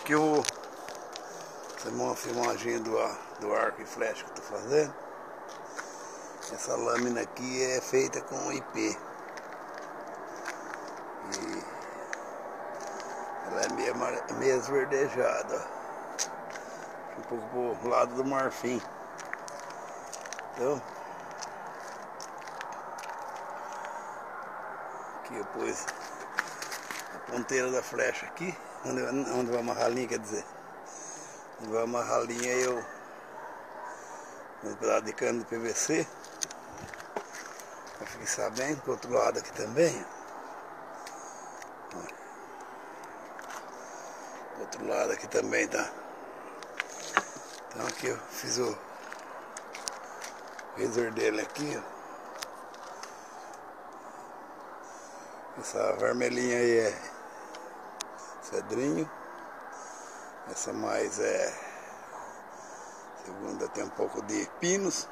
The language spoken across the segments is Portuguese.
Aqui eu vou fazer uma filmagem do, do arco e flecha que eu tô fazendo. Essa lâmina aqui é feita com IP. E ela é meio, meio esverdejada. Um pouco pro lado do marfim. Então, aqui eu pus ponteira da flecha aqui, onde, onde vai amarrar a linha, quer dizer, onde vai amarrar a linha eu um pedaço de cano de PVC para fixar bem, do outro lado aqui também. Do outro lado aqui também tá. Então aqui eu fiz o visor dele aqui, ó. Essa vermelhinha aí é cedrinho. Essa mais é segunda tem um pouco de pinos,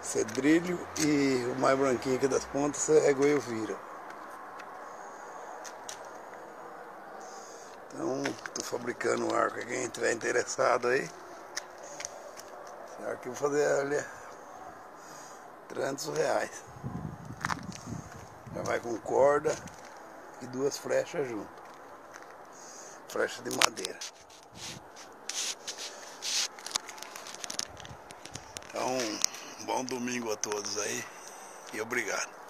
cedrilho e o mais branquinho aqui das pontas é goiovira. Então, estou fabricando um arco. Quem estiver interessado aí, esse arco eu vou fazer olha, 300 reais. Já vai com corda e duas flechas junto. Flecha de madeira. Então, bom domingo a todos aí e obrigado.